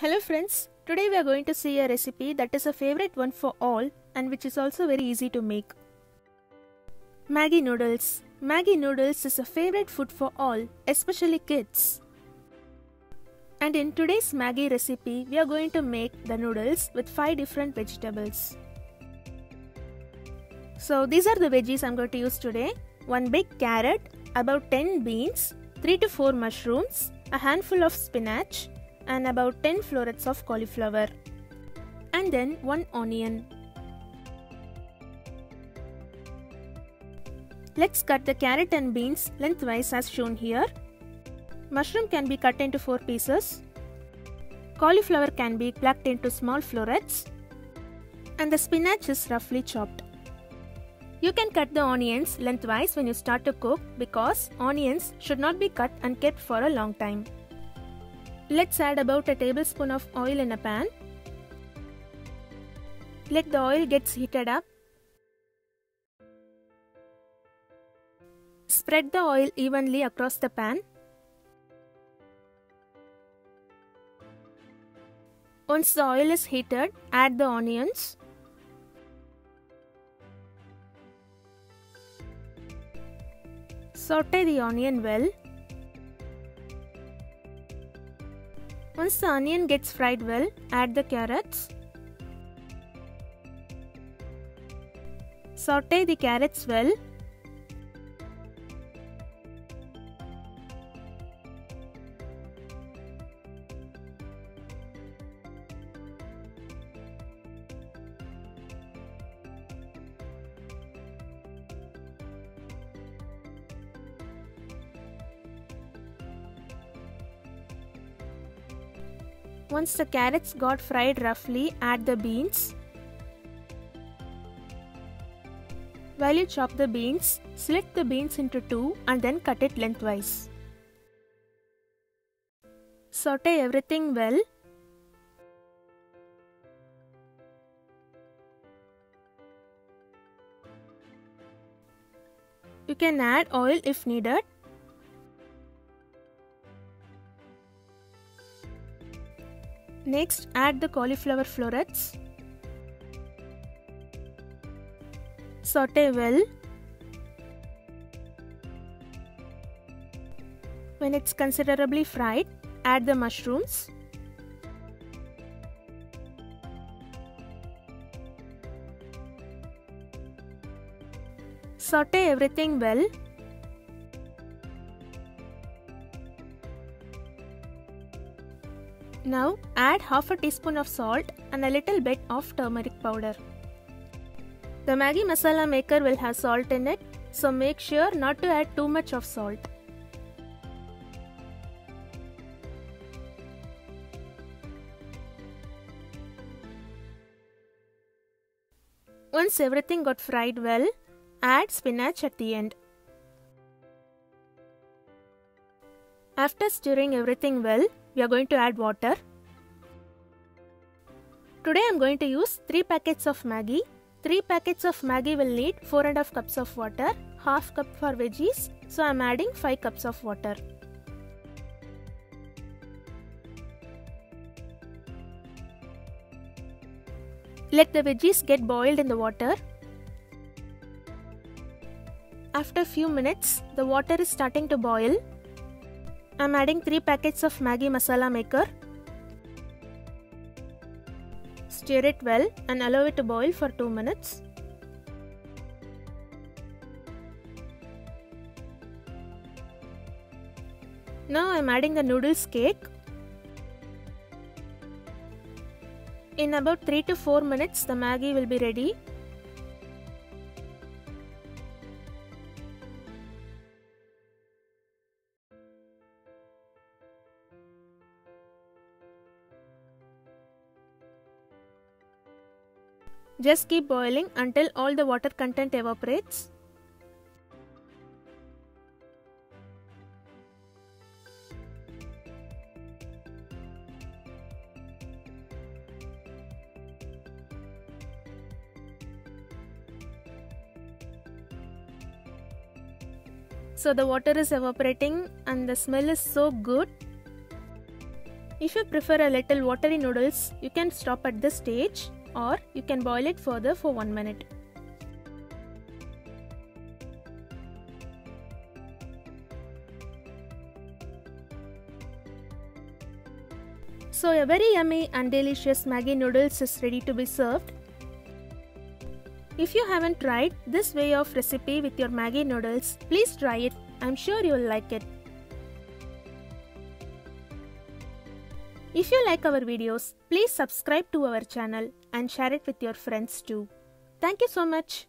Hello friends, today we are going to see a recipe that is a favorite one for all and which is also very easy to make. Maggi noodles. Maggi noodles is a favorite food for all, especially kids. And in today's Maggi recipe, we are going to make the noodles with 5 different vegetables. So these are the veggies I'm going to use today. One big carrot, about 10 beans, 3 to 4 mushrooms, a handful of spinach, and about 10 florets of cauliflower. And then 1 onion. Let's cut the carrot and beans lengthwise as shown here. Mushroom can be cut into 4 pieces. Cauliflower can be plucked into small florets. And the spinach is roughly chopped. You can cut the onions lengthwise when you start to cook because onions should not be cut and kept for a long time. Let's add about a tablespoon of oil in a pan. Let the oil gets heated up. Spread the oil evenly across the pan. Once the oil is heated, add the onions. Saute the onion well. Once the onion gets fried well, add the carrots. Saute the carrots well. Once the carrots got fried roughly, add the beans. While you chop the beans, slit the beans into two and then cut it lengthwise. Saute everything well. You can add oil if needed. Next, add the cauliflower florets. Saute well. When it's considerably fried, add the mushrooms. Saute everything well. Now add half a teaspoon of salt and a little bit of turmeric powder. The Maggi masala maker will have salt in it, so make sure not to add too much of salt. Once everything got fried well, add spinach at the end. After stirring everything well, we are going to add water. Today I am going to use 3 packets of Maggi. 3 packets of Maggi will need 4.5 cups of water, half cup for veggies, so I am adding 5 cups of water. Let the veggies get boiled in the water. After a few minutes, the water is starting to boil. I am adding 3 packets of Maggi masala maker. Stir it well and allow it to boil for 2 minutes. Now I am adding the noodles cake. In about 3 to 4 minutes the Maggi will be ready. Just keep boiling until all the water content evaporates. So the water is evaporating and the smell is so good. If you prefer a little watery noodles, you can stop at this stage or you can boil it further for 1 minute. So a very yummy and delicious Maggi noodles is ready to be served. If you haven't tried this way of recipe with your Maggi noodles, please try it. I'm sure you'll like it. If you like our videos, please subscribe to our channel and share it with your friends too. Thank you so much.